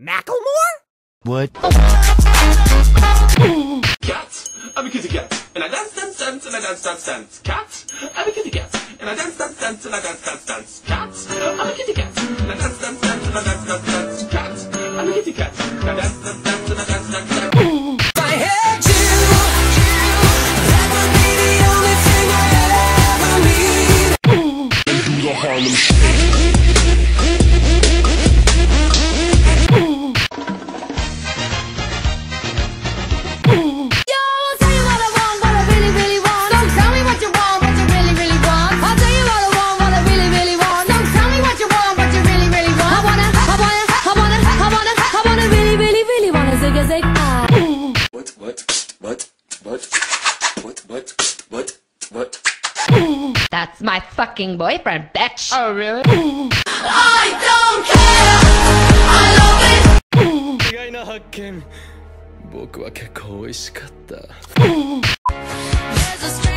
Macklemore? What? Cat, I'm a kitty cat, and I dance, dance, dance, and I dance, dance, dance. Cat, I'm a kitty cat, and I dance, dance, dance, and I dance, dance, dance. Cat, I'm a kitty cat, and I dance, dance, dance, and I dance, dance, dance. Cat, I'm a kitty cat, and I dance, dance, dance, and I dance, dance, dance. What, what, what, what, what, what, what, what? That's my fucking boyfriend, bitch. I don't care. I love it. 意外な発見僕は結構美味しかった There's a stranger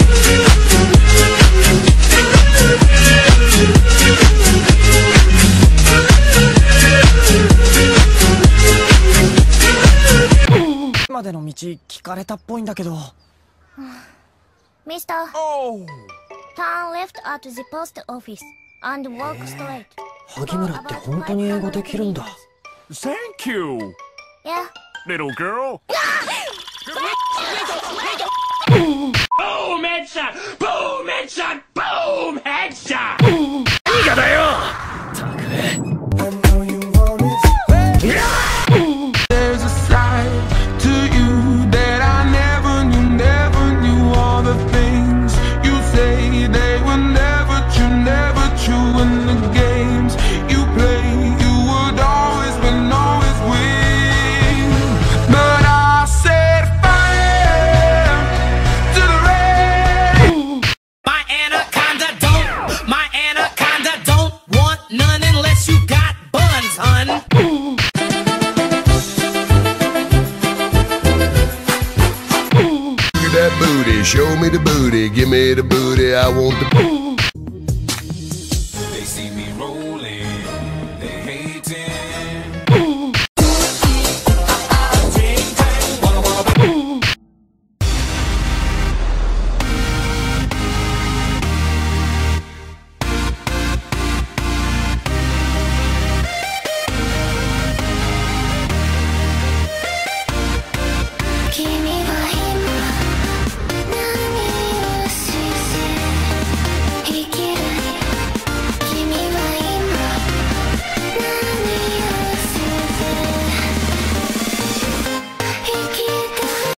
Mister. Turn left at the post office and walk straight. 萩村って本当に英語できるんだ Thank you, Yeah. little girl. That booty, show me the booty, give me the booty, I want the They